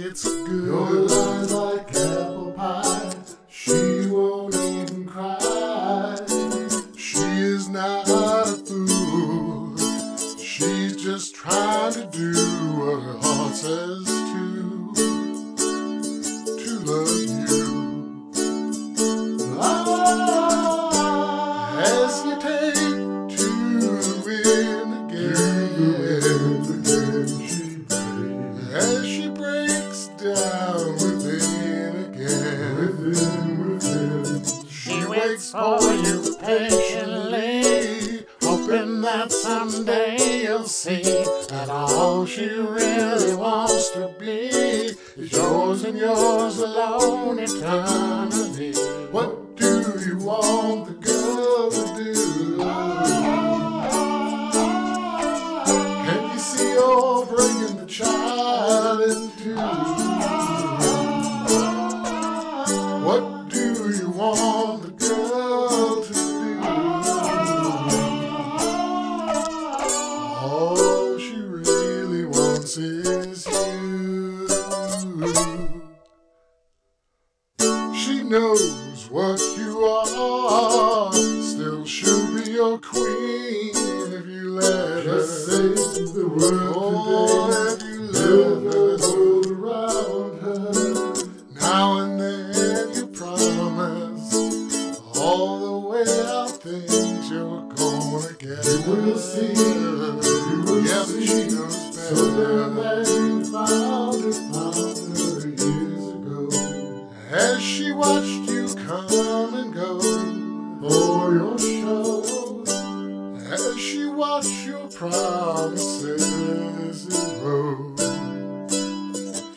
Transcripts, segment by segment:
it's good. Your lies like apple pie. She won't even cry. She is not a fool. She's just trying to do what her heart says again. She waits for you patiently, hoping that someday you'll see that all she really wants to be is yours and yours alone eternally. What do you want the girl to do? Can you see you're bringing the child into? The girl to do? All she really wants is you. She knows what you are. Still, she'll be your queen things you're gonna get. You will see, you will yeah, see. she knows So better. that you found her, found her years ago. As she watched you come and go, For your show, as she watched your promises erode.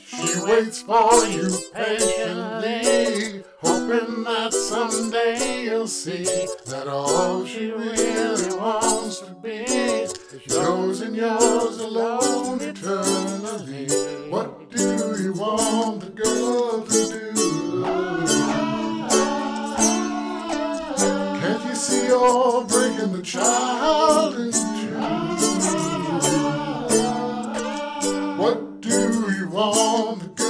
She waits for you patiently, hoping that someday you'll see that all she really wants to be is yours and yours alone eternally. What do you want the girl to do? Can't you see you're breaking the child in two? What do you want